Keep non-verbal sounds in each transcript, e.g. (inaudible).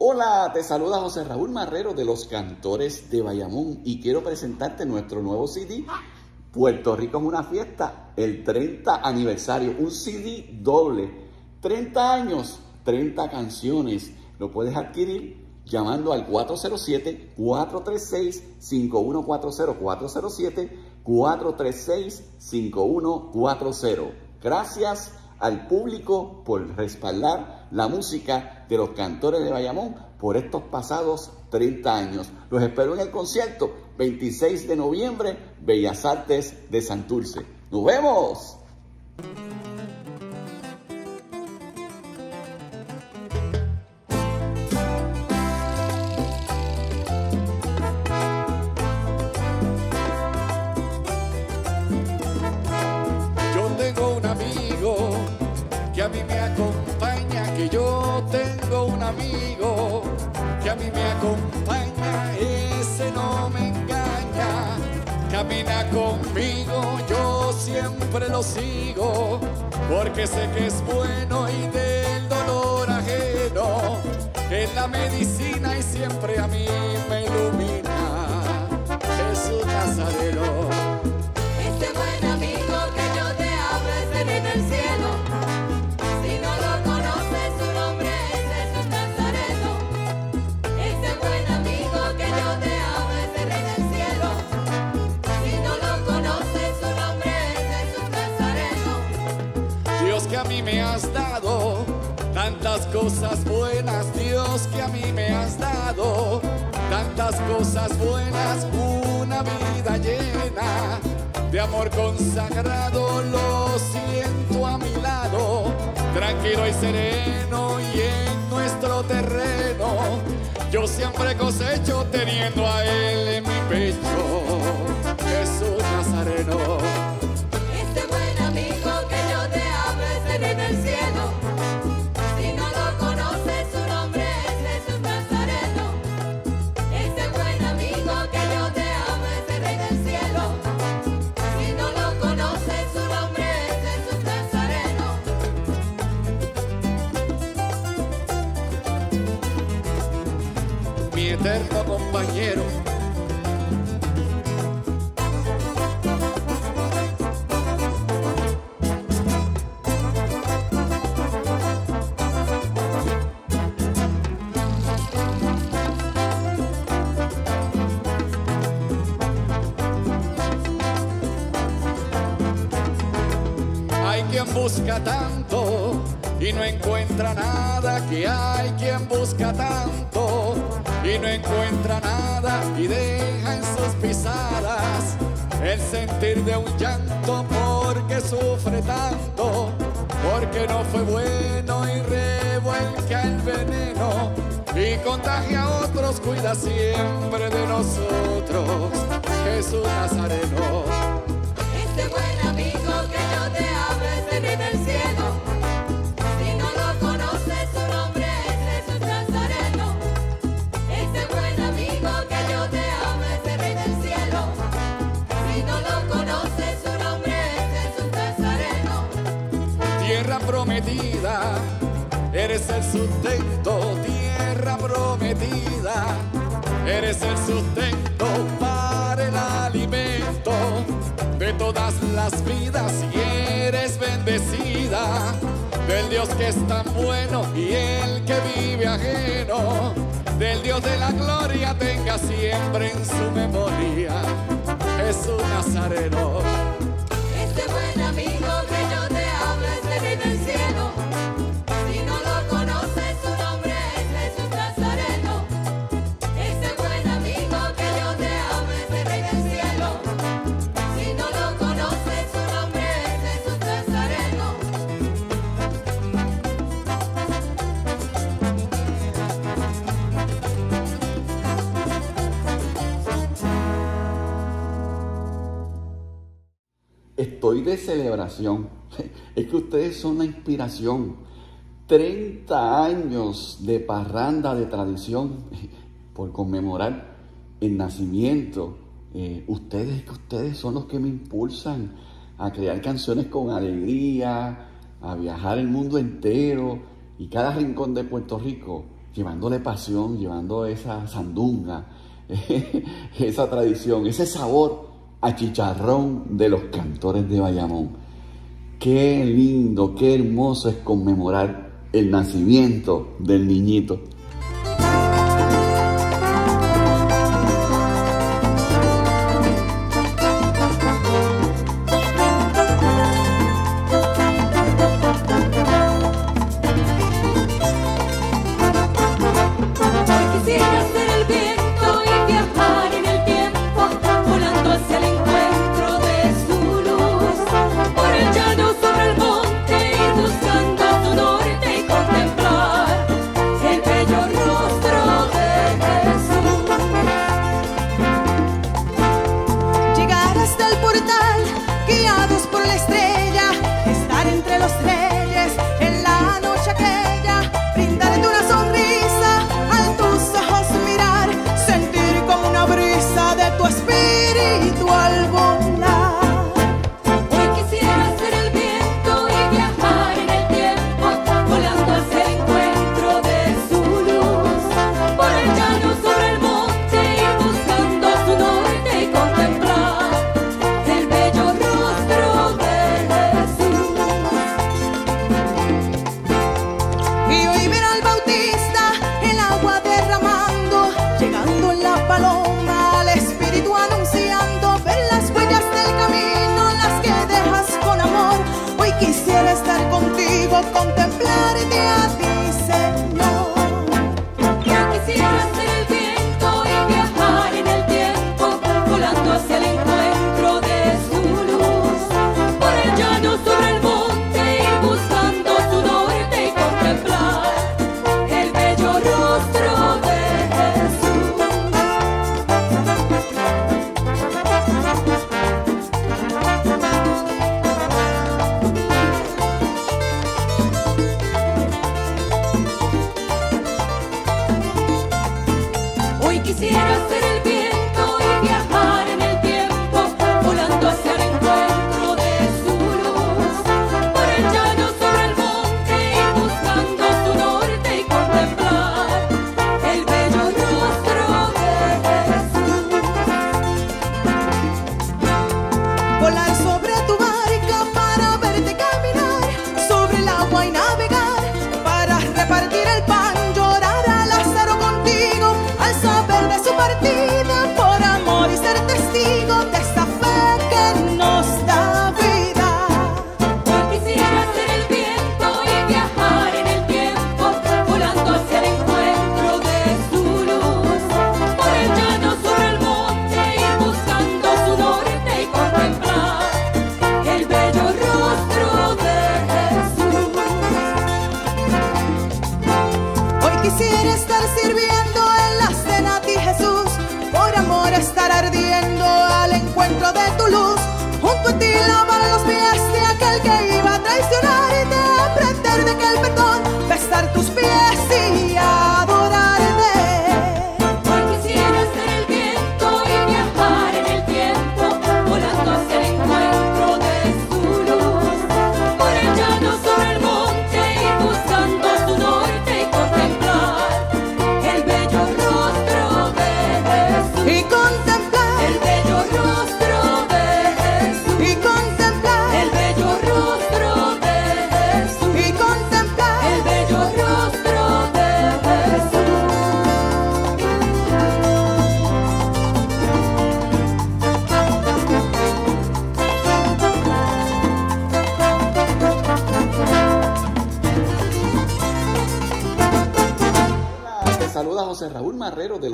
Hola, te saluda José Raúl Marrero de los Cantores de Bayamón y quiero presentarte nuestro nuevo CD. Puerto Rico es una fiesta, el 30 aniversario, un CD doble, 30 años, 30 canciones. Lo puedes adquirir llamando al 407-436-5140, 437-436-5140. Gracias al público por respaldar la música de los cantores de Bayamón por estos pasados 30 años. Los espero en el concierto 26 de noviembre, Bellas Artes de Santurce. ¡Nos vemos! Lo sigo, porque sé que es bueno y del dolor ajeno, es la medicina y siempre a mí me ilumina, Jesús Nazareno. Cosas buenas, Dios que a mí me has dado, tantas cosas buenas, una vida llena de amor consagrado, lo siento a mi lado, tranquilo y sereno y en nuestro terreno, yo siempre cosecho teniendo a Él en mi pecho, Jesús Nazareno. Busca tanto y no encuentra nada, que hay quien busca tanto y no encuentra nada y deja en sus pisadas el sentir de un llanto porque sufre tanto, porque no fue bueno y revuelca el veneno y contagia a otros, cuida siempre de nosotros, Jesús Nazareno. Eres el sustento, tierra prometida, eres el sustento las vidas y eres bendecida del Dios que es tan bueno y el que vive ajeno, del Dios de la gloria tenga siempre en su memoria Jesús Nazareno. Estoy de celebración. (laughs) Es que ustedes son la inspiración. 30 años de parranda de tradición (laughs) por conmemorar el nacimiento. Eh, ustedes, ustedes son los que me impulsan a crear canciones con alegría, a viajar el mundo entero y cada rincón de Puerto Rico llevándole pasión, llevando esa sandunga, (laughs) esa tradición, ese sabor a chicharrón de los cantores de Bayamón. Qué lindo, qué hermoso es conmemorar el nacimiento del niñito.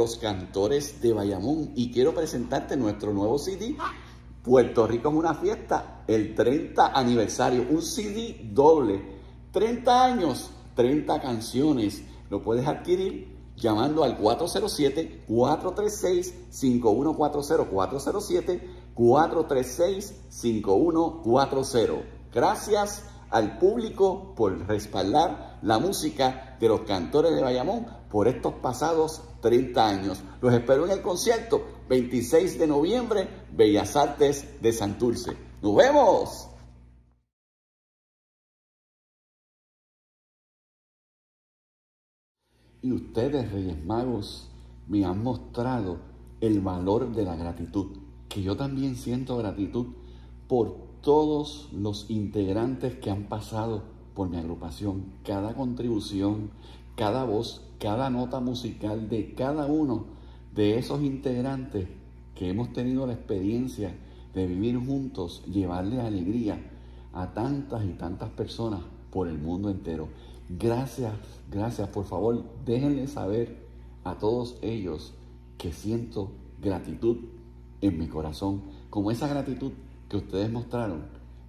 Los cantores de Bayamón y quiero presentarte nuestro nuevo CD. Puerto Rico es una fiesta, el 30 aniversario, un CD doble, 30 años, 30 canciones. Lo puedes adquirir llamando al 407-436-5140, 407-436-5140. Gracias al público por respaldar la música de los cantores de Bayamón por estos pasados 30 años. Los espero en el concierto 26 de noviembre, Bellas Artes de Santurce. ¡Nos vemos! Y ustedes, Reyes Magos, me han mostrado el valor de la gratitud, que yo también siento gratitud por todos los integrantes que han pasado por mi agrupación, cada contribución, cada voz, cada nota musical de cada uno de esos integrantes que hemos tenido la experiencia de vivir juntos, llevarle alegría a tantas y tantas personas por el mundo entero. Gracias, gracias, por favor, déjenle saber a todos ellos que siento gratitud en mi corazón, como esa gratitud que ustedes mostraron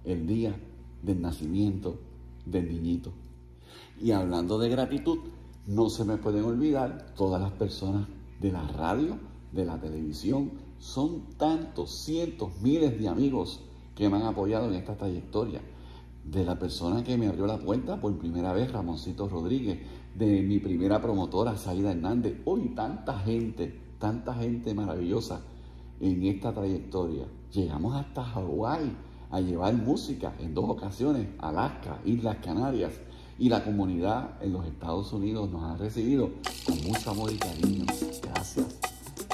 el día del nacimiento del niñito. Y hablando de gratitud, no se me pueden olvidar todas las personas de la radio, de la televisión. Son tantos, cientos, miles de amigos que me han apoyado en esta trayectoria. De la persona que me abrió la puerta por primera vez, Ramoncito Rodríguez, de mi primera promotora, Saida Hernández. Hoy tanta gente, tanta gente maravillosa en esta trayectoria. Llegamos hasta Hawái a llevar música en dos ocasiones, Alaska, Islas Canarias, y la comunidad en los Estados Unidos nos ha recibido con mucho amor y cariño. Gracias,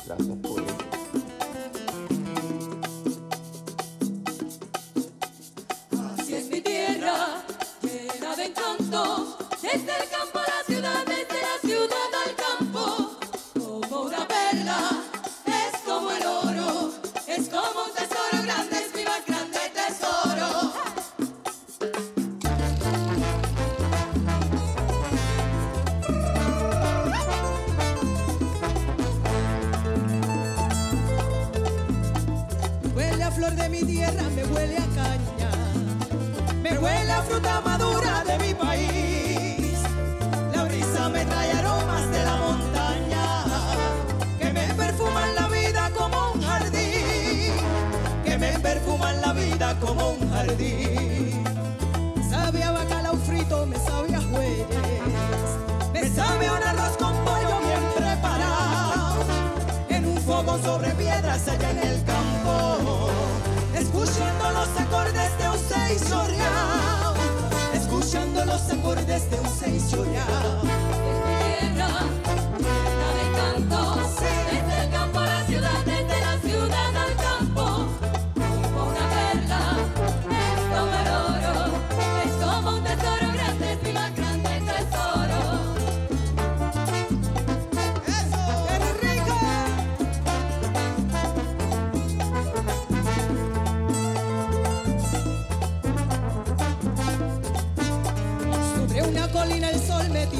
gracias por eso. Como un jardín. Sabe a bacalao frito, me sabe a jueyes, me sabe a un arroz con pollo bien preparado en un fogón sobre piedras allá en el campo, escuchando los acordes de un seis escuchando los acordes de un seis.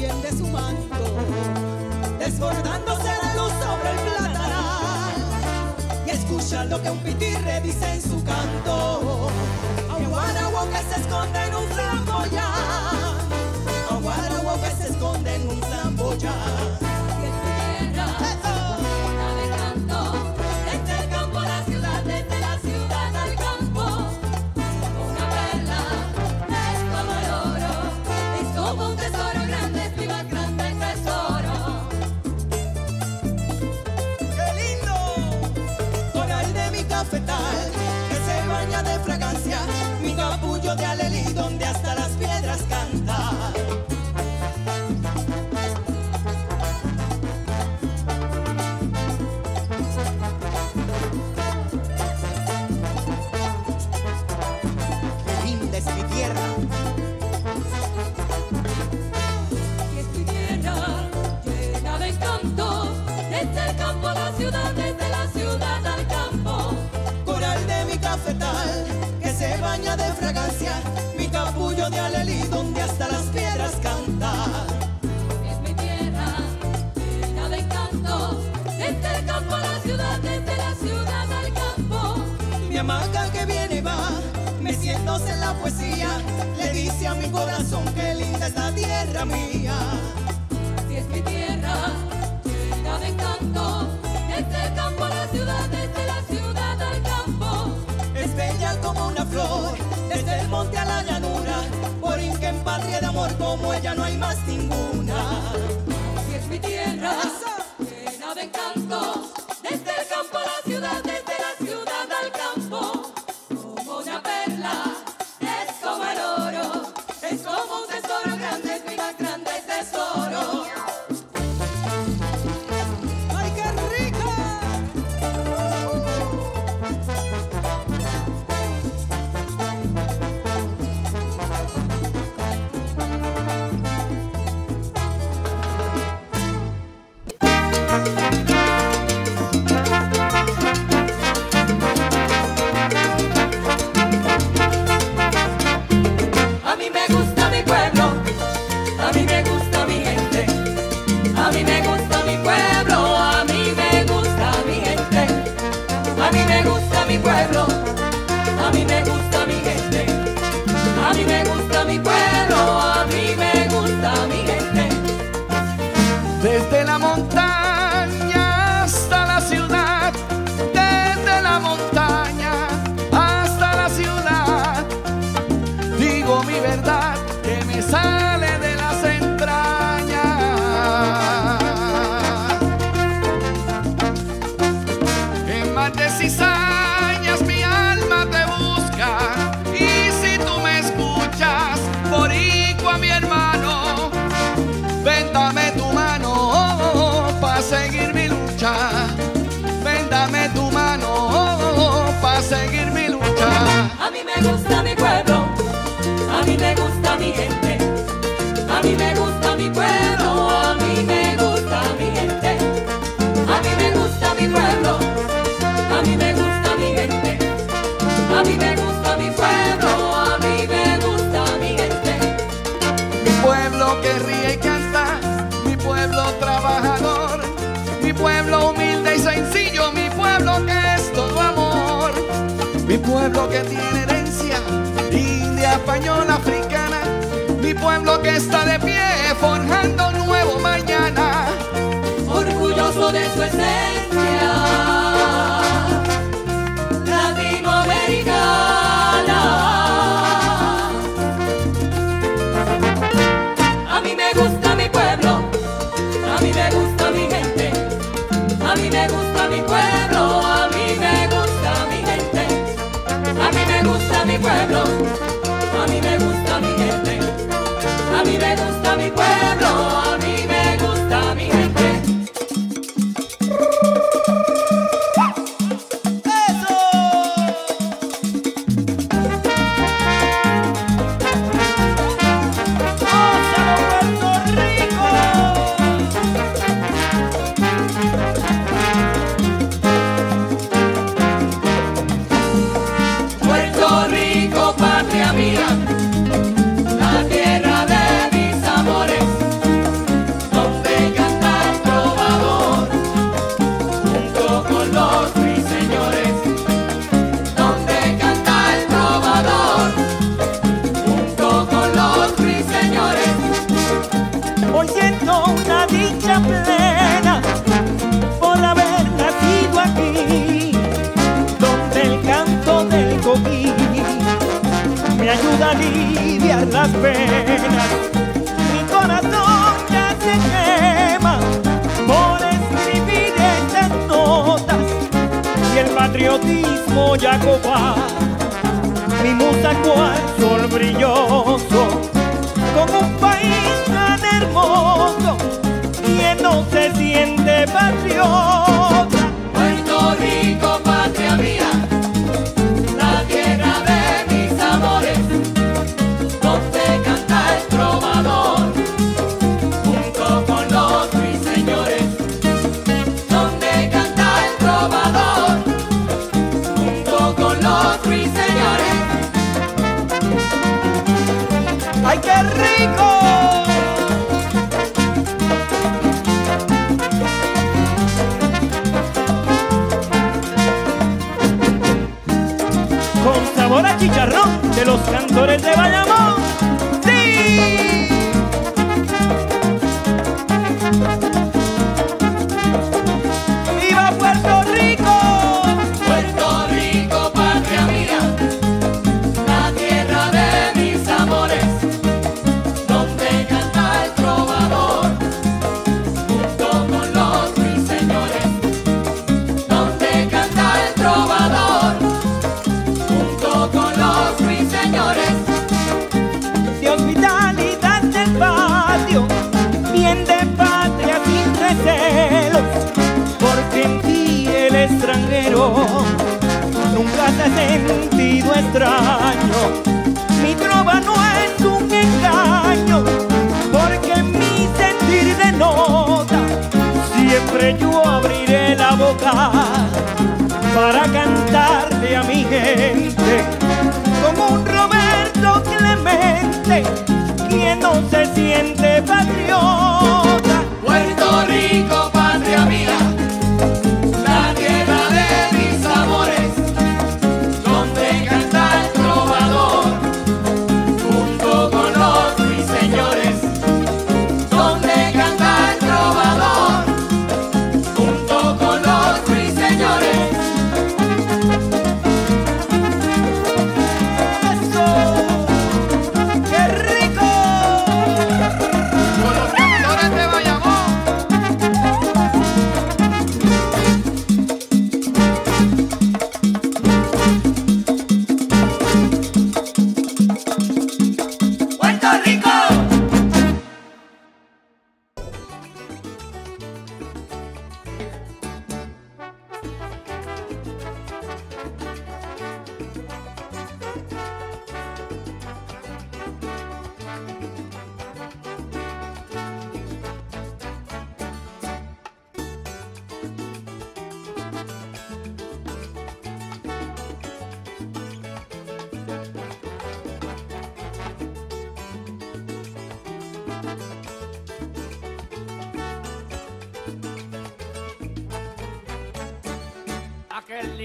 Sol me tiende su manto, desbordándose de luz sobre el plataral. Y escucha lo que un pitirre dice en su canto. A que se esconde en un flamboyán. A que se esconde en un flamboyán. Mi hamaca que viene y va, meciéndose en la poesía, le dice a mi corazón que linda es la tierra mía. pueblo, a mí me gusta. pueblo que tiene herencia india, española, africana, mi pueblo que está de pie forjando nuevo mañana, orgulloso de su esencia. mi pueblo.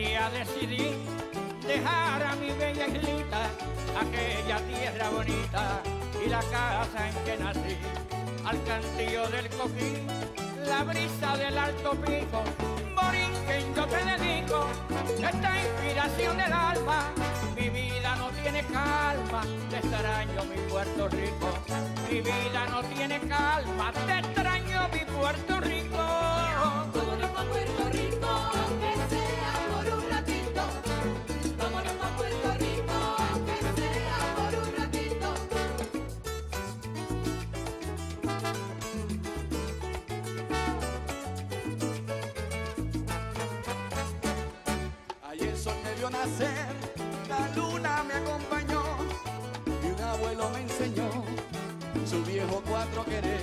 Decidí dejar a mi bella islita, aquella tierra bonita y la casa en que nací. Al cantillo del coquín, la brisa del alto pico, Borinquen yo te dedico esta inspiración del alma. Mi vida no tiene calma, te extraño mi Puerto Rico. Mi vida no tiene calma, te extraño mi Puerto Rico. Cuatro querer.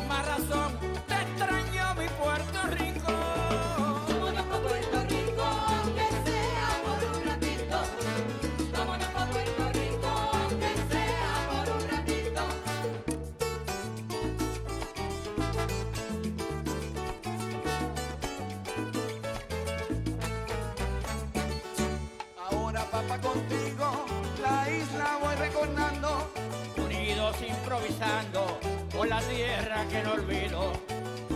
Misma razón te extraño mi Puerto Rico. Vámonos pa' Puerto Rico, aunque sea por un ratito. Vámonos pa' Puerto Rico, aunque sea por un ratito. Ahora papá contigo, la isla voy recordando. unidos improvisando la tierra que no olvido.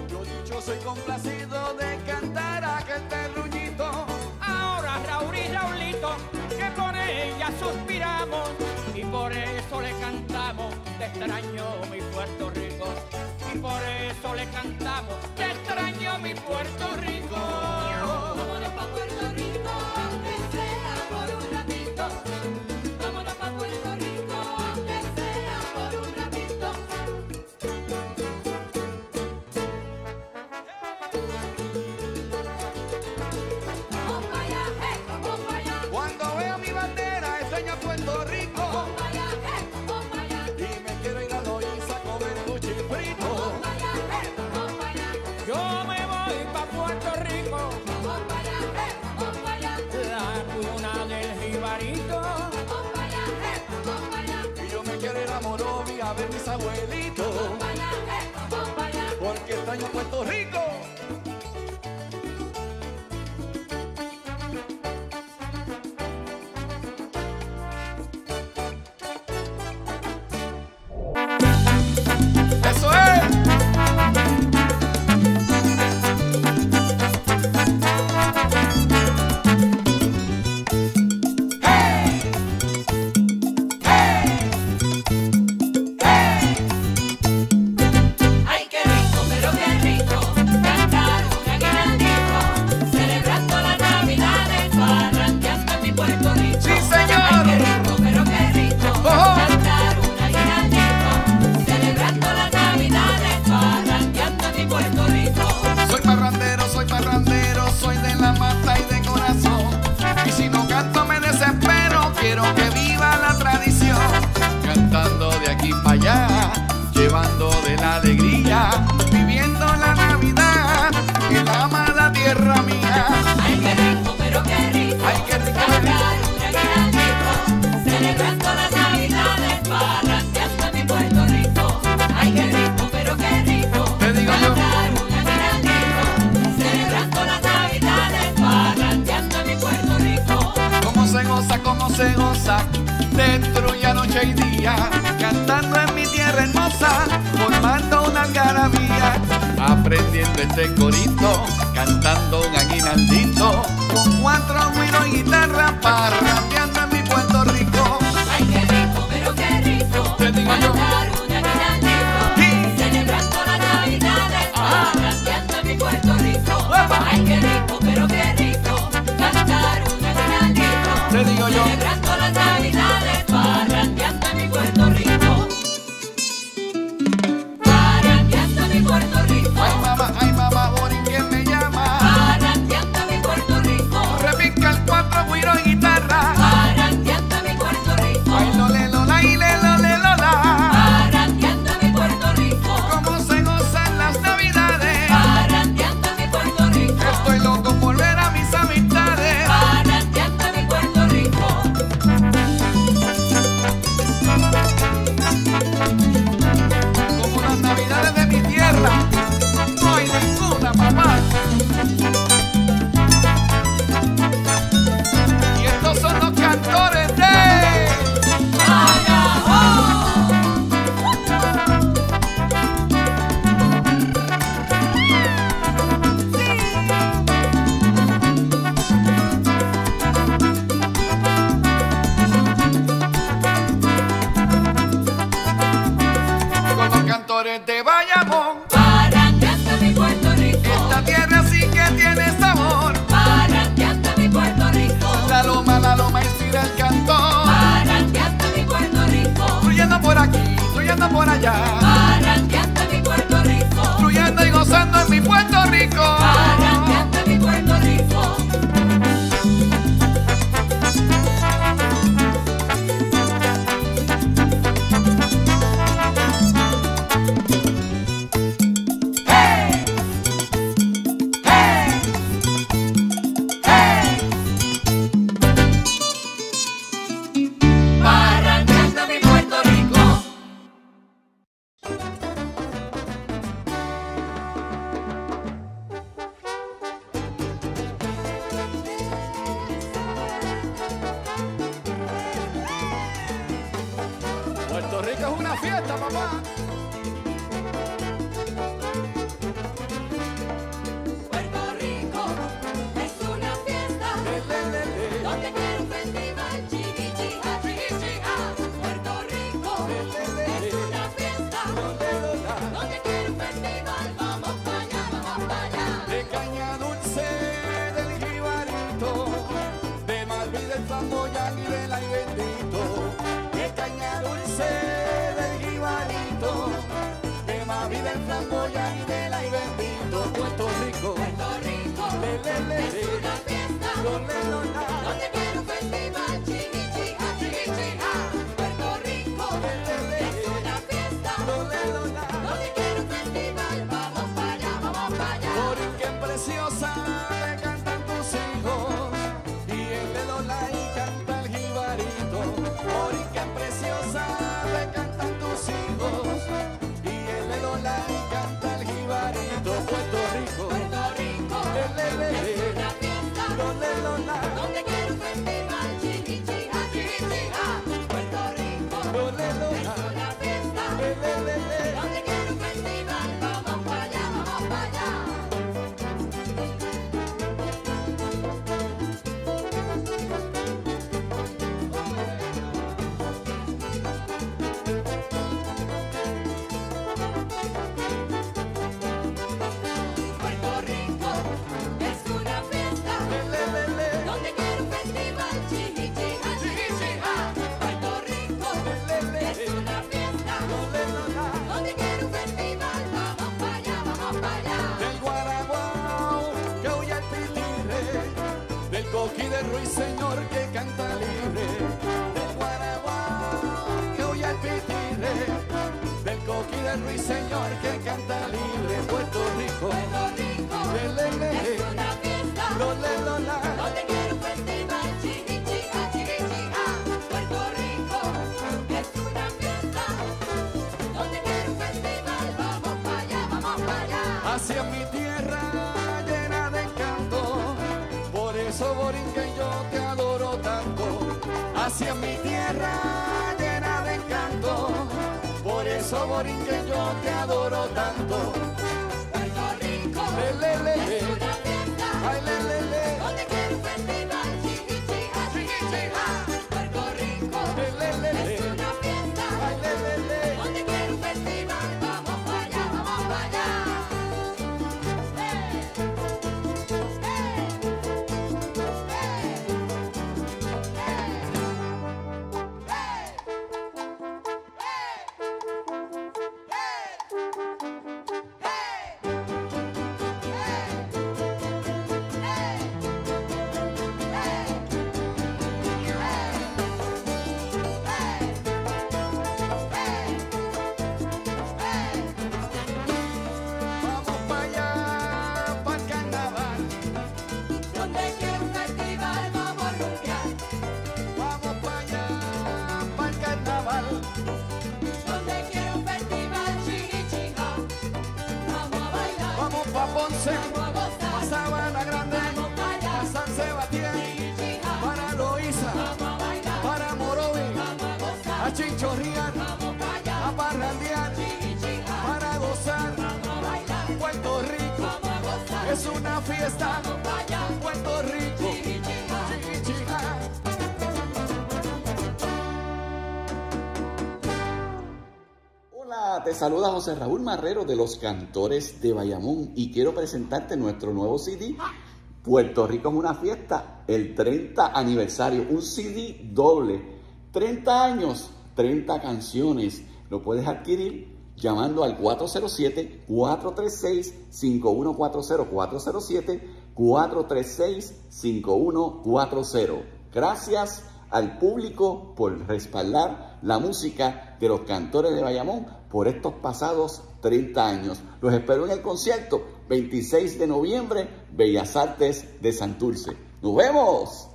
Yo dicho soy complacido de cantar aquel terruñito. Ahora Raúl y Raulito, que por ella suspiramos y por eso le cantamos, te extraño mi Puerto Rico. Y por eso le cantamos, allá. Porque extraño Puerto Rico. De ruiseñor que canta libre. Puerto Rico, Puerto Rico le, le, le, es una fiesta. lo, le, lo, la. Donde quiero un festival, chiquichija, chiquichija. Puerto Rico es una fiesta. Donde quiero un festival, vamos para allá, vamos para allá. hacia mi tierra llena de encanto. Por eso, Borinquen, yo te adoro tanto. Hacia mi tierra llena de encanto. Por eso, Borinquen, yo te adoro tanto. Es una fiesta. Allá, Puerto Rico. Hola, te saluda José Raúl Marrero de los Cantores de Bayamón y quiero presentarte nuestro nuevo CD. Puerto Rico es una fiesta, el 30 aniversario, un CD doble, 30 años, 30 canciones. Lo puedes adquirir llamando al 407-436-5140, 407-436-5140. Gracias al público por respaldar la música de los cantores de Bayamón por estos pasados 30 años. Los espero en el concierto 26 de noviembre, Bellas Artes de Santurce. ¡Nos vemos!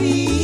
Los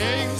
Things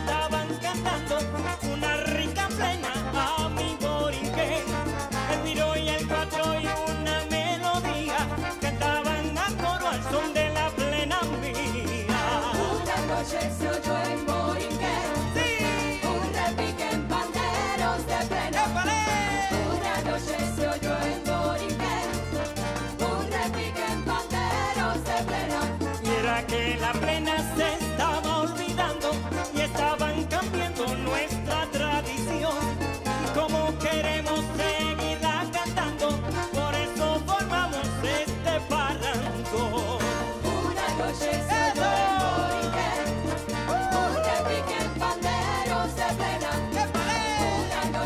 que la plena se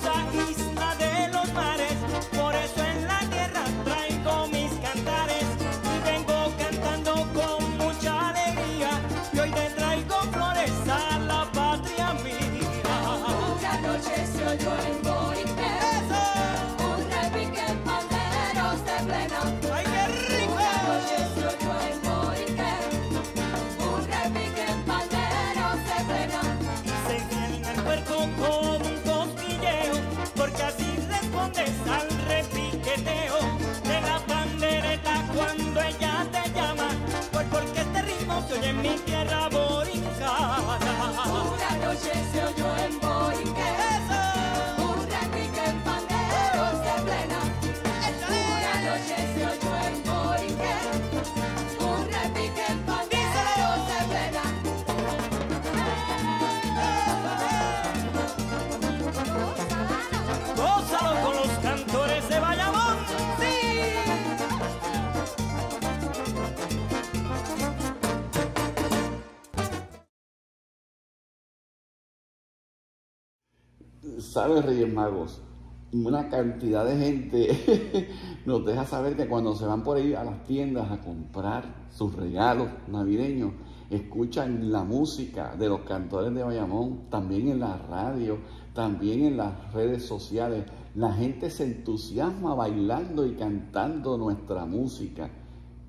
cosa y Una ¿Sabes, Reyes Magos? Una cantidad de gente (laughs) nos deja saber que cuando se van por ahí a las tiendas a comprar sus regalos navideños, escuchan la música de los cantores de Bayamón, también en la radio, también en las redes sociales. La gente se entusiasma bailando y cantando nuestra música.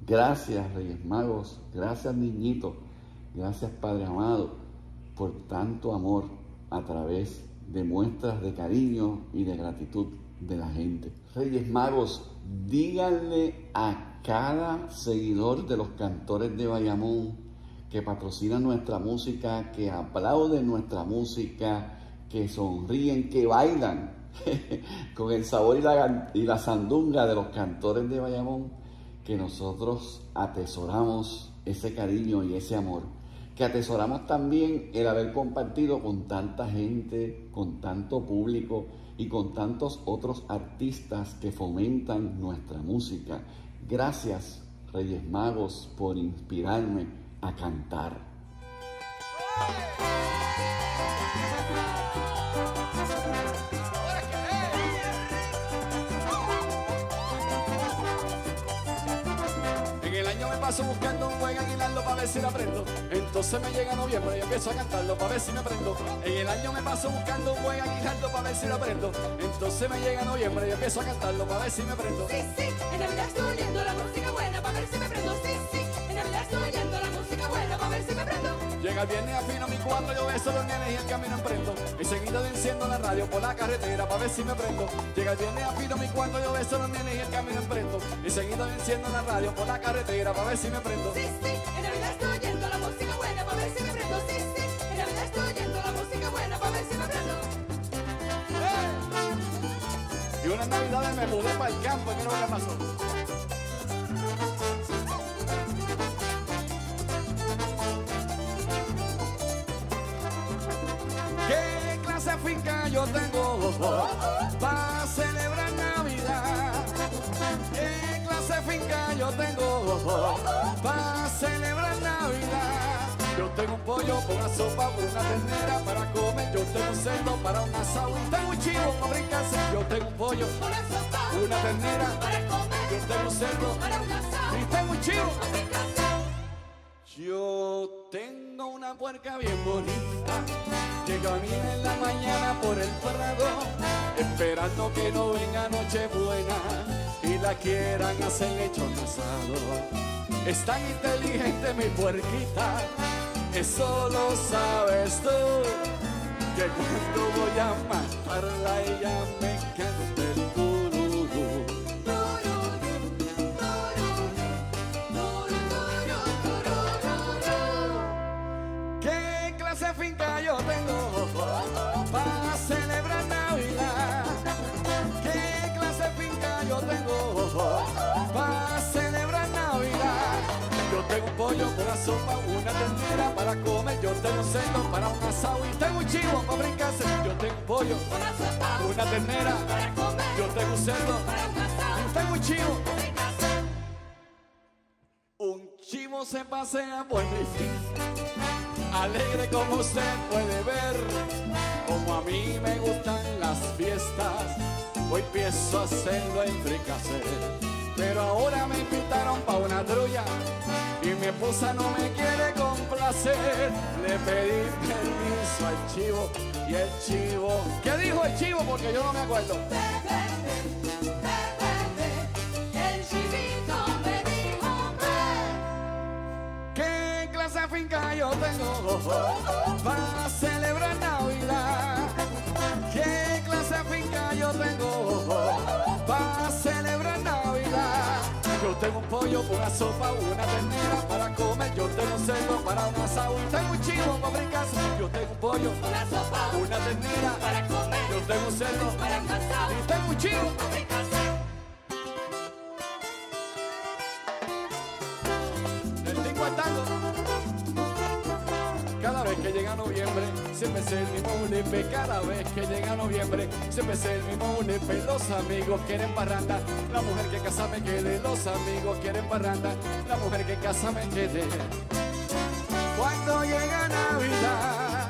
Gracias, Reyes Magos. Gracias, niñitos. Gracias, Padre amado, por tanto amor a través de muestras de cariño y de gratitud de la gente. Reyes Magos, díganle a cada seguidor de los cantores de Bayamón que patrocinan nuestra música, que aplauden nuestra música, que sonríen, que bailan (laughs) con el sabor y la, y la sandunga de los cantores de Bayamón, que nosotros atesoramos ese cariño y ese amor que atesoramos también el haber compartido con tanta gente, con tanto público y con tantos otros artistas que fomentan nuestra música. Gracias, Reyes Magos, por inspirarme a cantar. Paso buscando un buen aguinaldo para ver si lo aprendo. Entonces me llega noviembre y empiezo a cantarlo para ver si me aprendo. En el año me paso buscando un buen aguinaldo para ver si lo aprendo. Entonces me llega noviembre y empiezo a cantarlo para ver si me aprendo. Sí, sí, en Navidad estoy oyendo la música buena para ver si me prendo. Sí, sí, Llega el viernes afino mi cuatro, yo beso los nenes y el camino emprendo. Enseguida de enciendo la radio por la carretera para ver si me prendo. Llega el viernes afino mi cuatro, yo beso los nenes y el camino emprendo. Enseguida de enciendo la radio por la carretera para ver si me prendo. Sí, sí, en Navidad estoy oyendo la música buena para ver si me prendo. Sí, sí, en Navidad estoy oyendo la música buena para ver si me prendo. Y unas navidades me mudé para el campo y mira lo que pasó. ¿Qué clase de finca yo tengo para celebrar Navidad? ¿Qué clase finca yo tengo para celebrar Navidad? Yo tengo un pollo con una sopa, una ternera para comer. Yo tengo un cerdo para un asado tengo un chivo para brincarse. Yo tengo un pollo, Una sopa, una ternera, para comer, yo tengo un cerdo para un asado, y tengo un chivo. mi casa. Yo tengo una puerca bien bonita que camina en la mañana por el prado esperando que no venga Nochebuena y la quieran hacer lechón asado. Es tan inteligente mi puerquita, eso lo sabes tú, que cuando voy a matarla ella me pollo una sopa, una ternera para comer, yo tengo cerdo para un asado y tengo un chivo para brincarse. Yo tengo un pollo, Una sopa, una ternera, para comer, yo tengo un cerdo para un asado, y tengo un chivo. mi casa. Un chivo se pasea por mi fin, alegre como se puede ver, como a mí me gustan las fiestas, hoy a hacerlo en fricassé. Pero ahora me invitaron pa' una trulla y mi esposa no me quiere complacer. Le pedí permiso al chivo y el chivo. ¿Qué dijo el chivo? Porque yo no me acuerdo. el chivito me dijo ¿Qué clase finca yo tengo para celebrar Navidad? ¿Qué clase de finca yo tengo para celebrar tengo un pollo, una sopa, una ternera para comer. Yo tengo un cerdo para un asado. Tengo un chivo para brincar. Yo tengo un pollo, Una sopa una ternera para comer. Yo tengo un cerdo Para casar. y tengo un chivo. Casa. Llega noviembre, siempre es el mismo unepe. Cada vez que llega noviembre, siempre es el mismo unepe. Los amigos quieren barranda, la mujer que casa me quede. Los amigos quieren barranda, la mujer que casa me quede. Cuando llega Navidad,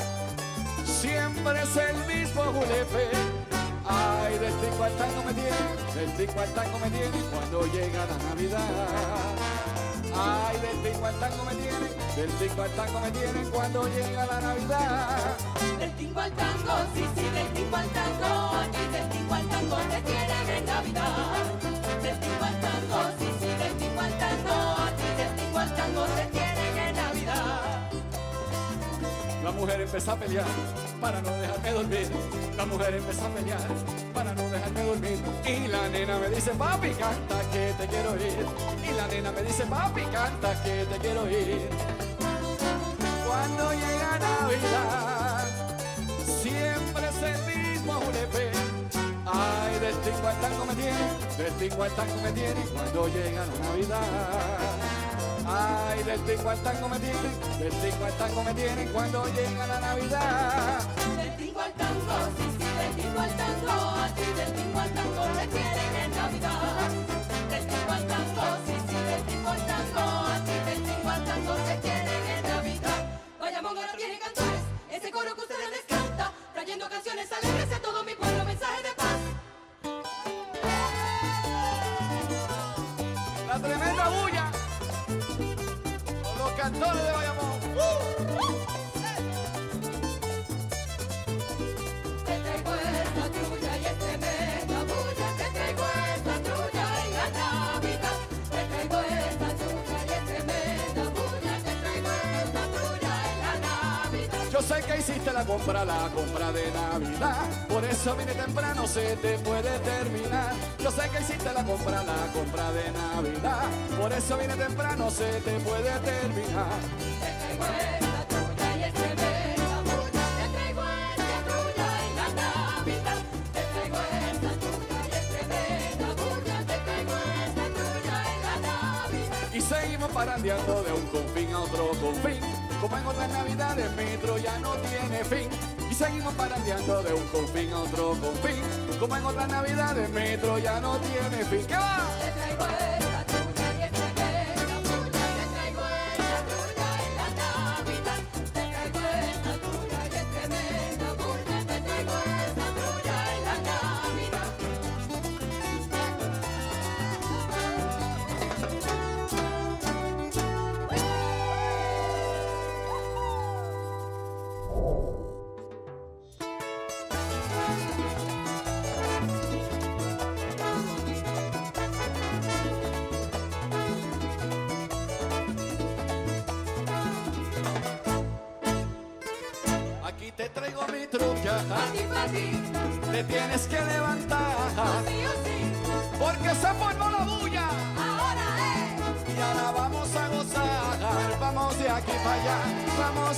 siempre es el mismo julepe. Ay, del tingo al tango me tiene, del tingo al tango me tiene cuando llega la Navidad. Ay, del tingo al tango me tiene, del tingo al tango me tiene cuando llega la Navidad. Del tingo al tango, sí, sí, del tingo al tango. Aquí del tingo al tango te quieren en Navidad. Mujer empezó a pelear para no dejarme dormir. La mujer empezó a pelear para no dejarme dormir. Y la nena me dice, papi, canta que te quiero ir. Y la nena me dice, papi, canta que te quiero ir. Cuando llega Navidad, siempre es el mismo julepe. Ay, del tingo al tango me tiene, del tingo al tango me tiene cuando llega la Navidad. Ay, del tingo al tango me tiene, del tingo al tango me tiene cuando llega la Navidad. Del tingo al tango, sí, sí, del tingo al tango. Aquí del tingo al tango te quieren en Navidad. Del tingo al tango, sí, sí, del tingo al tango. Aquí del tingo al tango te quieren en Navidad. Vaya no tiene cantores, ese coro que ustedes les canta, trayendo canciones alegres a todo mi pueblo, Con hiciste la compra, la compra de Navidad. Por eso vine temprano, se te puede terminar. Yo sé que hiciste la compra, la compra de Navidad. Por eso vine temprano, se te puede terminar. Te traigo esta trulla y es tremenda bulla. Te traigo esta trulla en la Navidad. Te traigo esta trulla y es tremenda bulla. Te traigo esta trulla en la Navidad. Y seguimos parandeando de un confín a otro confín. Como en otras navidades, mi ya no tiene fin. Y seguimos parandeando de un confín a otro confín. Como en otras navidades, mi ya no tiene fin. ¿Qué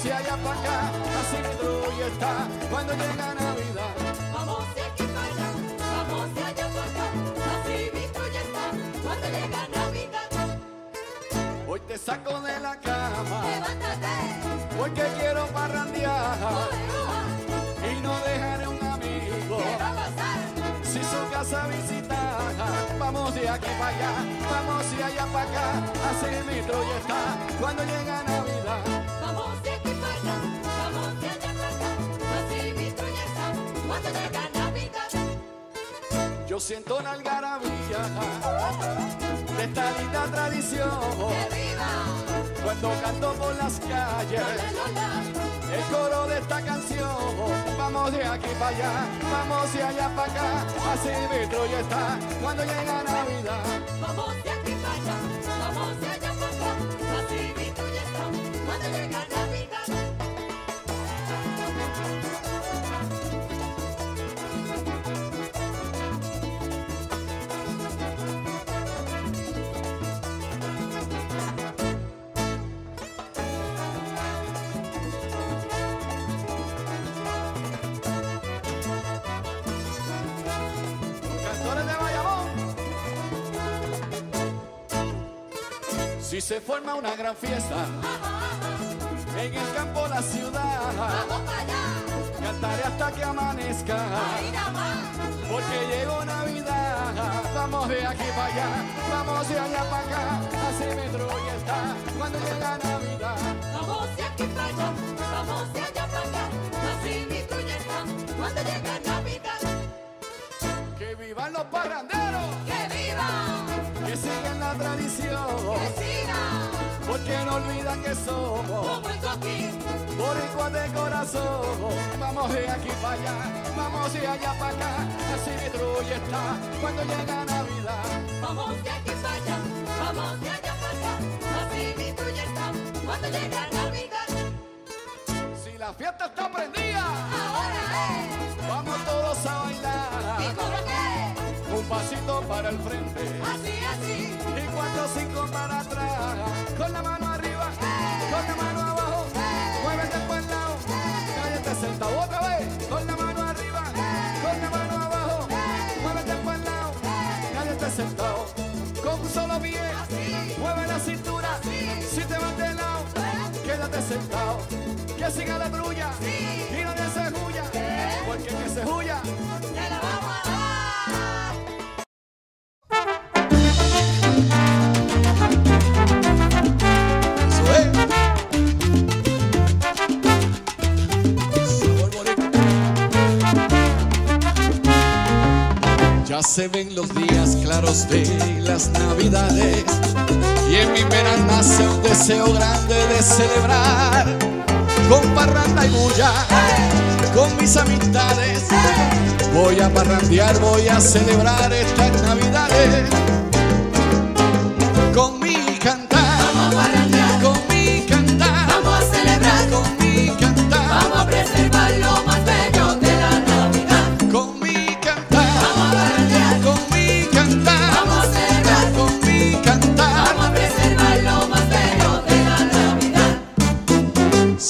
vamos de allá para acá, así mi está cuando llega Navidad. Vamos de aquí para allá, vamos de allá para acá. Así mi trulla está cuando llega Navidad. Hoy te saco de la cama, Levántate, porque quiero parrandear oa, y no dejaré un amigo. ¿qué va a pasar? Si su casa visitar, vamos de aquí para allá, vamos de allá para acá, así mi trulla está cuando llega Navidad. Siento la algarabía de esta linda tradición. Cuando canto por las calles, el coro de esta canción. Vamos de aquí para allá, vamos de allá para acá. Así mi trulla está cuando llega Navidad. Vamos de aquí para allá, vamos de allá para acá. Así mi trulla está cuando llega Navidad. Si se forma una gran fiesta en el campo, la ciudad, Vamos para allá, cantaré hasta que amanezca. ahí. Porque llegó Navidad, vamos de aquí para allá, vamos de allá para acá, así me y está cuando llega Navidad. Vamos de aquí para allá, vamos de allá para acá. Así tuya está cuando llega Navidad. Que vivan los parranderos, tradición, ¡Que siga! porque no olvidan que somos Como el de corazón. Vamos de aquí para allá, vamos de allá para acá, así mi y está cuando llega Navidad. vamos de aquí para allá, vamos de allá para acá. Así mi tuya está cuando llega Navidad. Si la fiesta está prendida, Ahora es, vamos todos a ¿y bailar. cómo que? Un pasito para el frente. Así, así. Cinco para atrás, con la mano arriba, con la mano abajo, muévete por el lado, cállate sentado otra vez, con la mano arriba, con la mano abajo, muévete por el lado, cállate sentado, con un solo pie, mueve la cintura, si te vas de lado, quédate sentado, que siga la trulla, y nadie se huya, porque que se huya, ¡Te la vamos a Se ven los días claros de las navidades y en mi vera nace un deseo grande de celebrar con parranda y bulla, con mis amistades. Voy a parrandear, voy a celebrar estas navidades con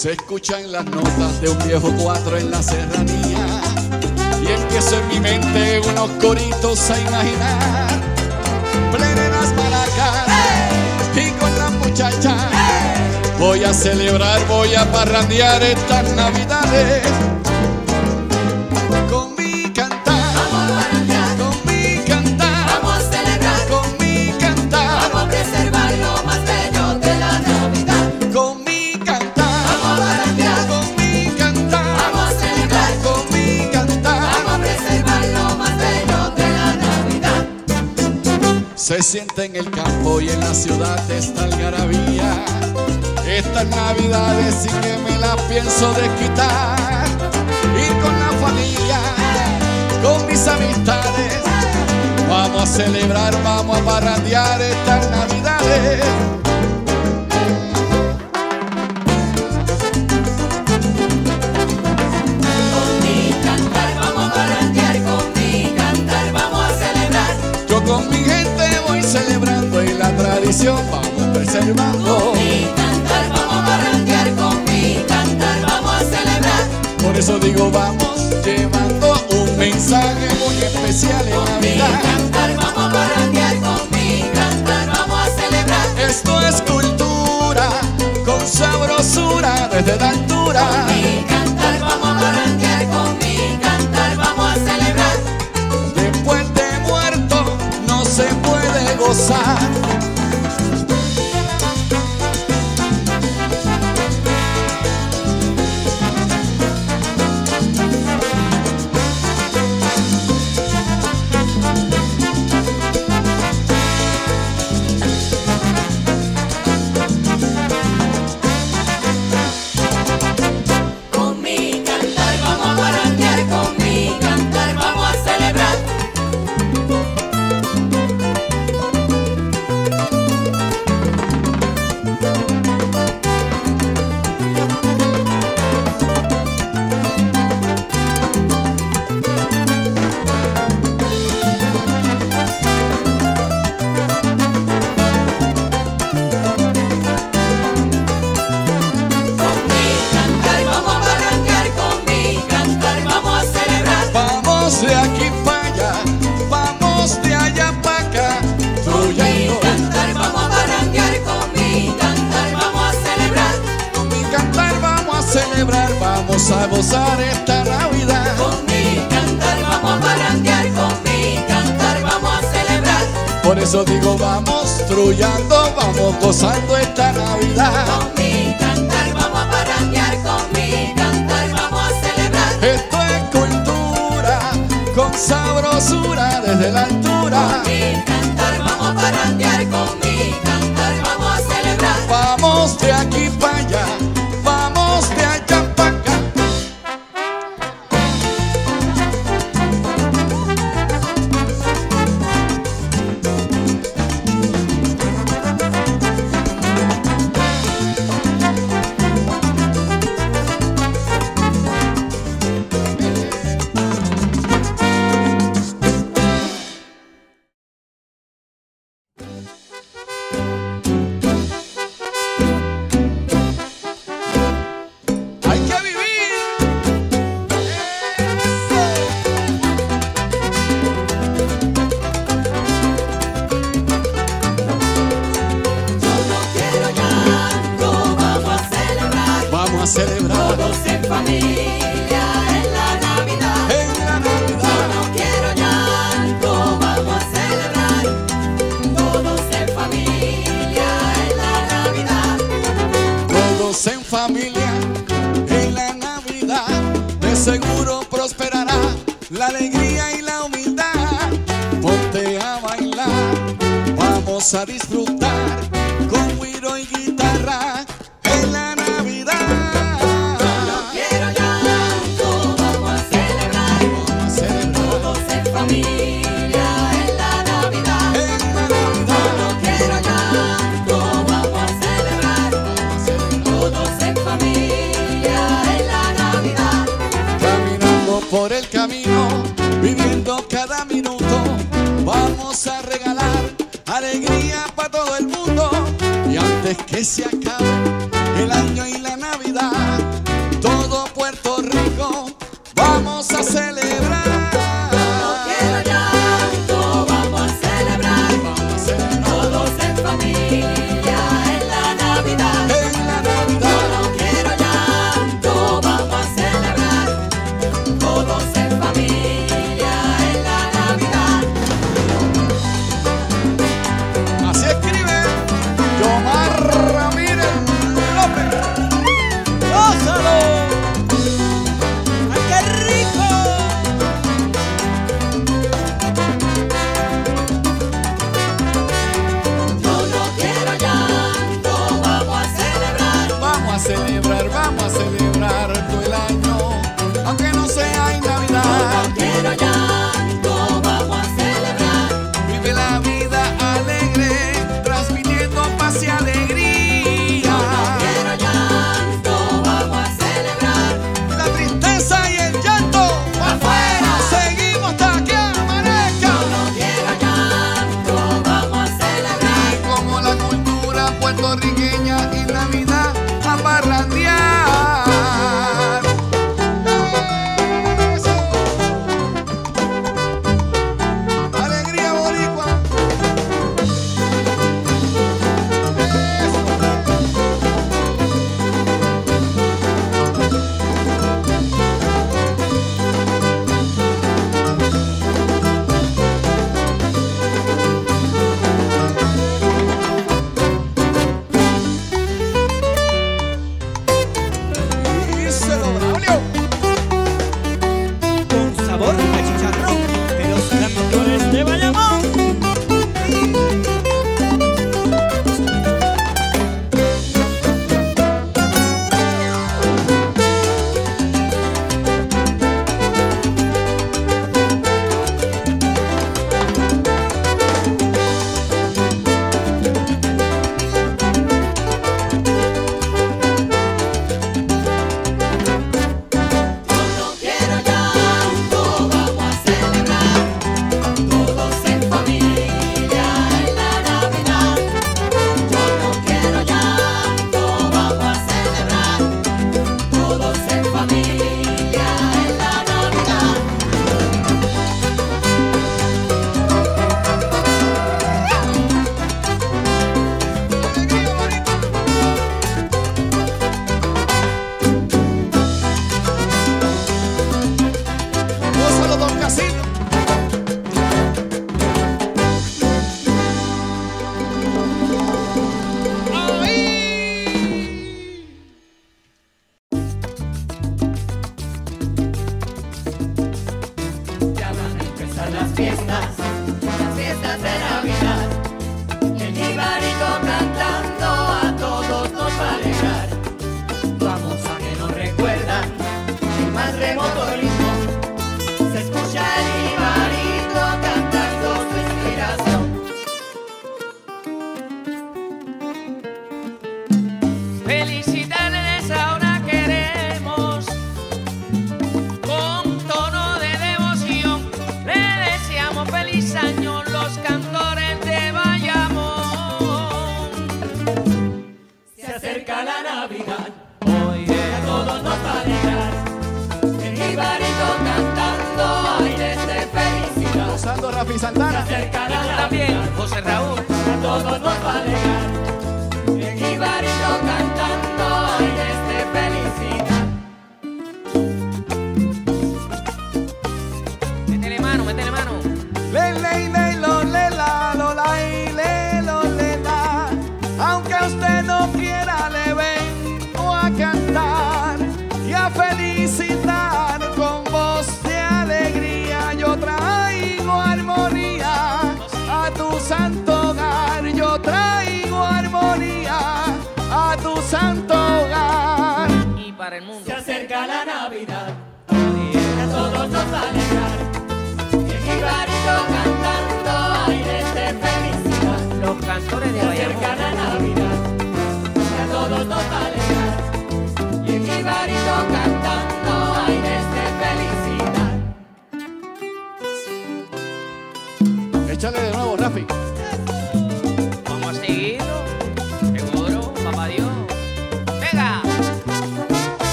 Se escuchan las notas de un viejo cuatro en la serranía y empiezo en mi mente unos coritos a imaginar. Pleneras maracas y con las muchachas voy a celebrar, voy a parrandear estas navidades. Se siente en el campo y en la ciudad esta algarabía. Estas navidades sí que me las pienso desquitar ir con la familia con mis amistades. Vamos a celebrar vamos a parrandear estas navidades tradición vamos preservando Con mi cantar vamos a parrandear, con mi cantar vamos a celebrar. Por eso digo vamos llevando un mensaje muy especial en Con mi Navidad. cantar vamos a parrandear, con mi cantar vamos a celebrar. Esto es cultura con sabrosura desde la altura.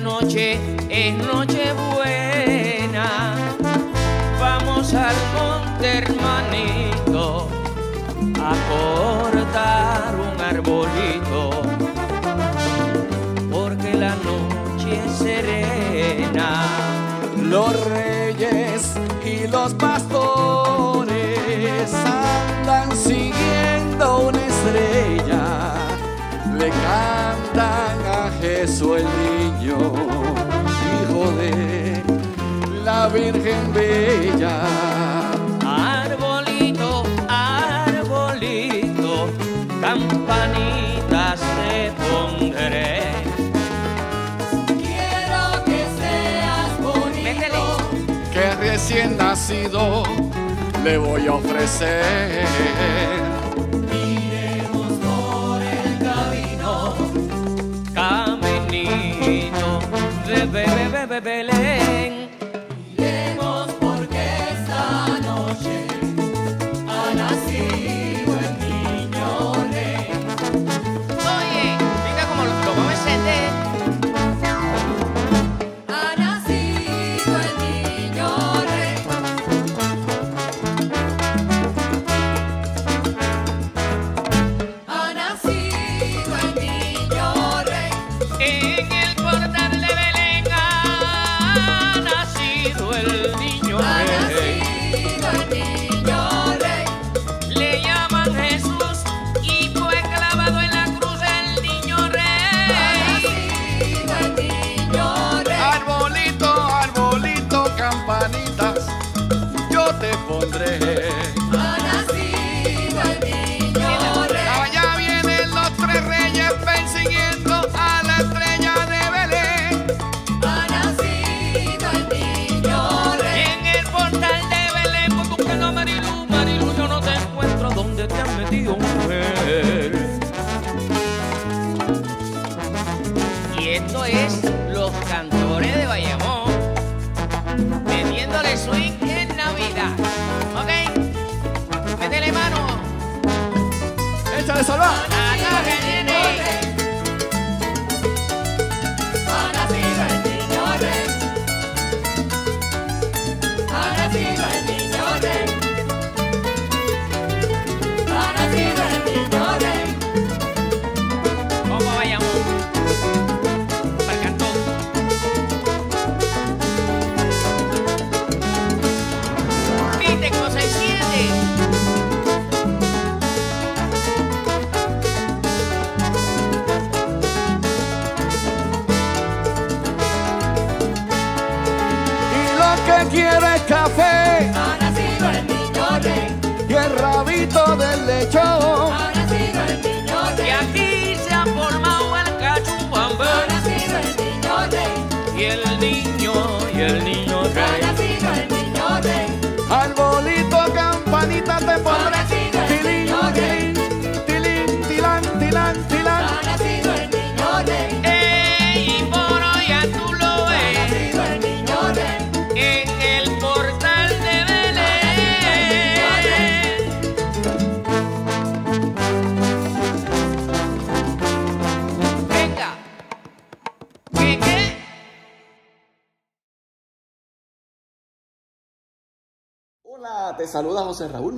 noche es noche. preso el niño, hijo de la Virgen Bella. Arbolito, arbolito, campanitas te pondré. Quiero que seas bonito, que recién nacido le voy a ofrecer Belén.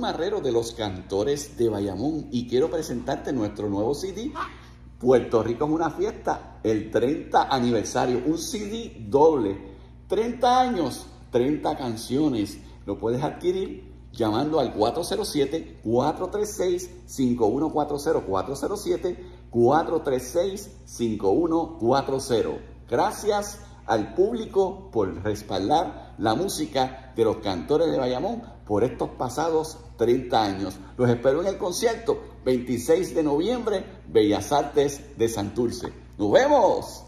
Marrero de los Cantores de Bayamón y quiero presentarte nuestro nuevo CD. Puerto Rico es una fiesta, el 30 aniversario, un CD doble, 30 años, 30 canciones. Lo puedes adquirir llamando al 407-436-5140, 407-436-5140. Gracias al público por respaldar la música de los cantores de Bayamón por estos pasados 30 años. Los espero en el concierto 26 de noviembre, Bellas Artes de Santurce. ¡Nos vemos!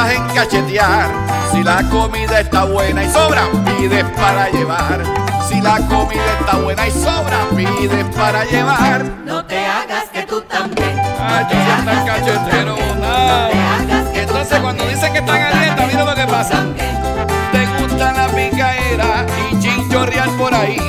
Piensas en cachetear. Si la comida está buena y sobra, pides para llevar. Si la comida está buena y sobra, pides para llevar. No te hagas que tú también. Ay, yo soy tan cachetero, nada. Entonces cuando dicen que están a dieta, mira lo que pasa. Te gusta la picaera y chinchorrear por ahí.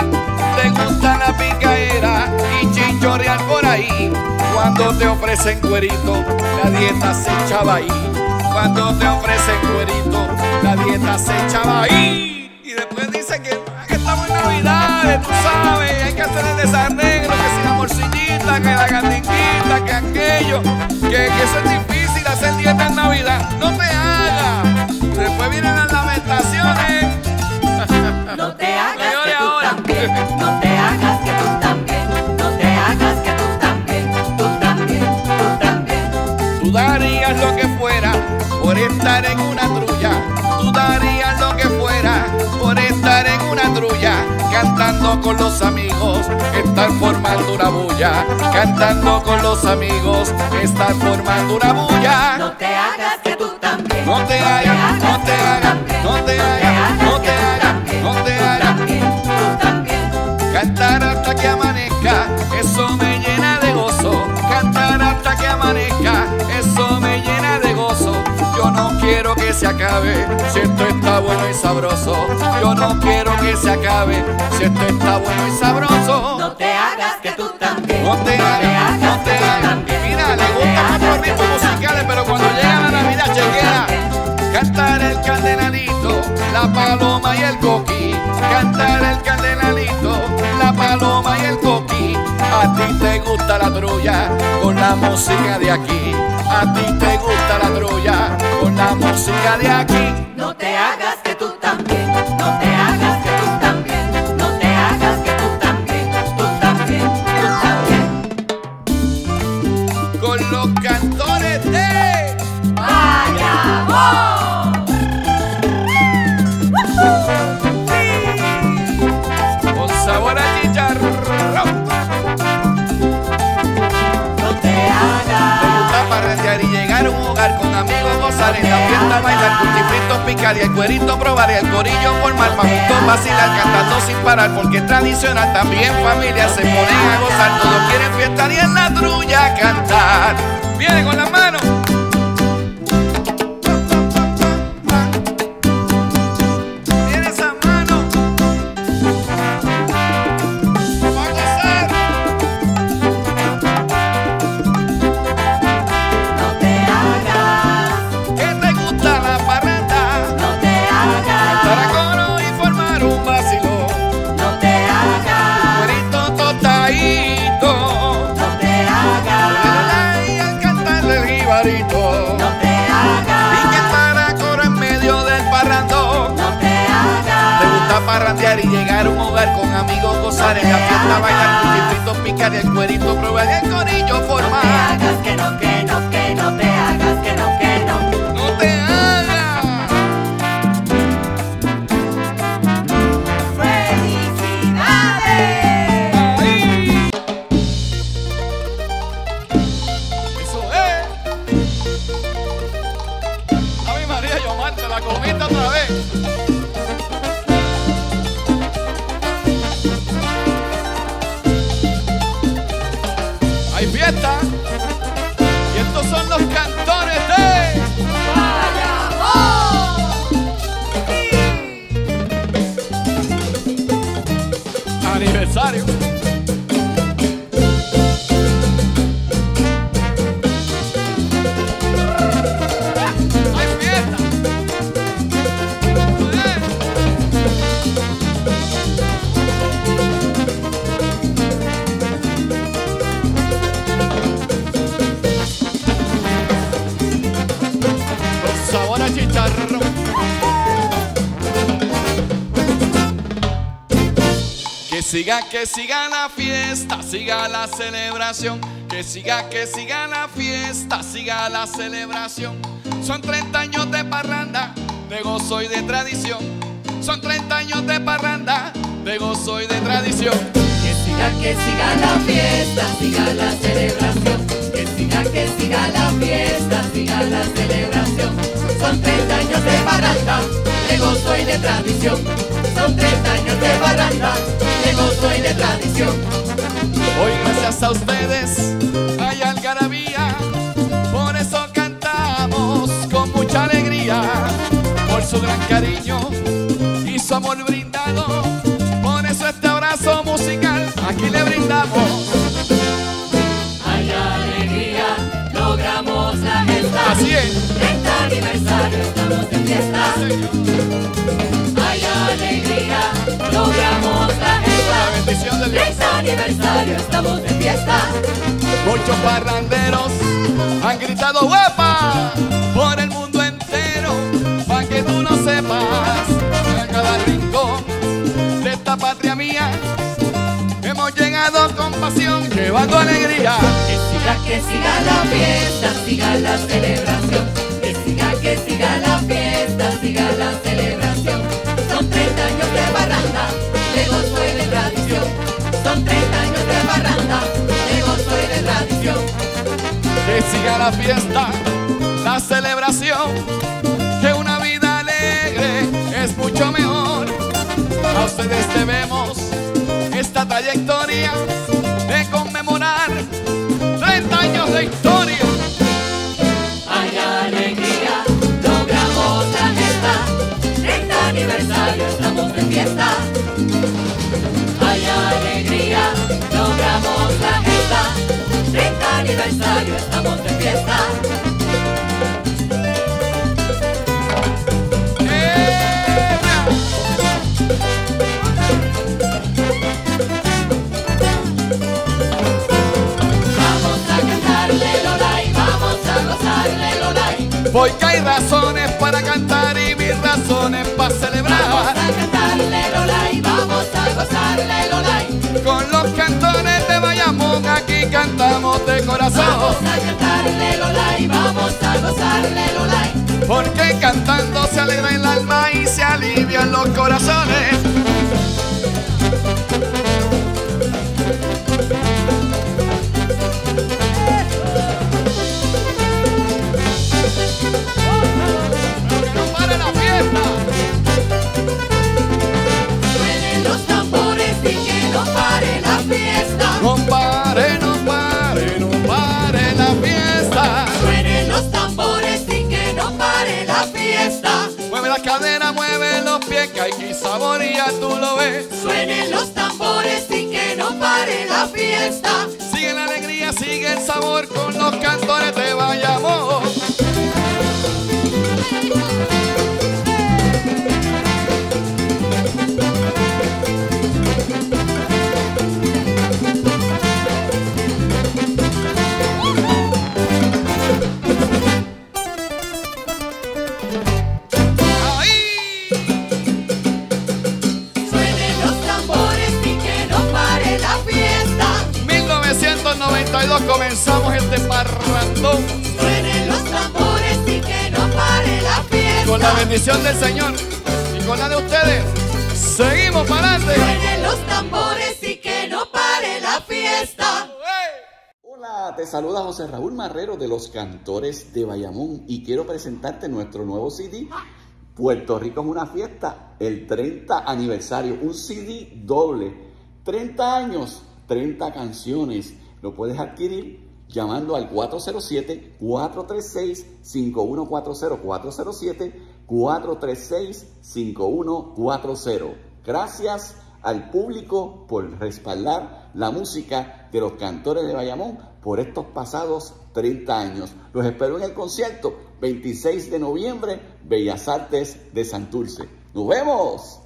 Te gusta la picaera y chinchorrear por ahí. Cuando te ofrecen cuerito, la dieta se echaba ahí. Cuando te ofrecen cuerito, la dieta se echaba ahí. Y después dice que, ah, que estamos en Navidades, tú sabes, hay que hacer el desarreglo, que si la morcillita, que la gandinguita, que aquello, que, que eso es difícil hacer dieta en Navidad. No te hagas. Después vienen las lamentaciones. No te (laughs) hagas que tú ahora. también, no te estar en una trulla. Tú darías lo que fuera por estar en una trulla. Cantando con los amigos, estar formando una bulla. Cantando con los amigos, estar formando una bulla. No te hagas que tú también, No te hagas, no te hagas, no te hagas, no te hagas, no te hagas. tú también. Cantar hasta que amanezca, eso me llena de gozo. Cantar hasta que amanezca, que se acabe, si esto está bueno y sabroso. Yo no quiero que se acabe, si esto está bueno y sabroso. No te hagas que tú también, No te hagas, no te que tú hagas. también, Mira, no le te gustan hagas que ritmos musicales, pero cuando llega la Navidad, también. Cantar el cardenalito, la paloma y el coqui. Cantar el cardenalito, la paloma y el coqui. A ti te gusta la trulla con la música de aquí. A ti te gusta la trulla con la música de aquí. No te hagas con amigos, gozar en la fiesta, bailar, cuchifritos, picar y el cuerito probar y el corillo formar, pa' juntos vacilar, cantando sin parar, porque es tradicional, también familia se ponen a gozar, todos quieren fiesta y en la trulla cantar. Viene con las manos. Parrandear y llegar a un hogar con amigos, gozar en la fiesta, bailar, cuchitritos, picar el cuerito, probar el corillo No te formar. hagas que no, que no, que no te hagas que no, que siga, que siga la fiesta, siga la celebración. Que siga, que siga la fiesta, siga la celebración. Son 30 años de parranda, de gozo y de tradición. Son 30 años de parranda, de gozo y de tradición. Que siga, que siga la fiesta, siga la celebración. Que siga, la fiesta, siga la celebración. Son 30 años de barranda, de gozo y de tradición. Son 30 años de barranda, de gozo y de tradición. Hoy gracias a ustedes hay algarabía, por eso cantamos con mucha alegría, por su gran cariño y su amor brindado, Así es, 30 aniversario, estamos en fiesta. Hay alegría, logramos la la gesta. bendición de Dios. 30 aniversario, estamos en fiesta. Muchos parranderos han gritado guapa por el mundo entero, para que tú lo sepas, a cada rincón de esta patria mía, hemos llegado con pasión, llevando alegría. Que siga, que siga la fiesta, siga la celebración. Que siga, que siga la fiesta, siga la celebración. Son 30 años de barranda, de gozo y de tradición. Son 30 años de barranda, de gozo y de tradición. Que siga la fiesta, la celebración, que una vida alegre es mucho mejor. A ustedes debemos esta trayectoria de conmemorar 30 años de historia. Hay alegría, logramos la gesta. 30 aniversario, estamos en fiesta. Hay alegría, logramos la gesta. 30 aniversario, estamos en fiesta. Porque hay razones para cantar y mis razones para Vamos celebrar. a cantarle Lolay, vamos a gozarle Lolay. Con los cantores de Bayamón aquí cantamos de Vamos corazón. a cantarle Lolay, vamos a gozarle Lolay. Porque cantando se alegra el alma y se alivian los corazones. No pare, no pare, no pare la fiesta. Suenen los tambores y que no pare la fiesta. Mueve la cadera, mueve los pies, que hay que saboría, tú lo ves. Suenen los tambores y que no pare la fiesta. Sigue la alegría, sigue el sabor con los cantores bendición del Señor y con la de ustedes, seguimos para adelante. Suenen los tambores y que no pare la fiesta. Hola, te saluda José Raúl Marrero de los Cantores de Bayamón y quiero presentarte nuestro nuevo CD. Puerto Rico es una fiesta, el 30 aniversario, un CD doble, 30 años, 30 canciones. Lo puedes adquirir llamando al 407-436-5140, 437-436-5140. Gracias al público por respaldar la música de los cantores de Bayamón por estos pasados 30 años. Los espero en el concierto 26 de noviembre, Bellas Artes de Santurce. ¡Nos vemos!